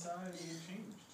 inside being changed.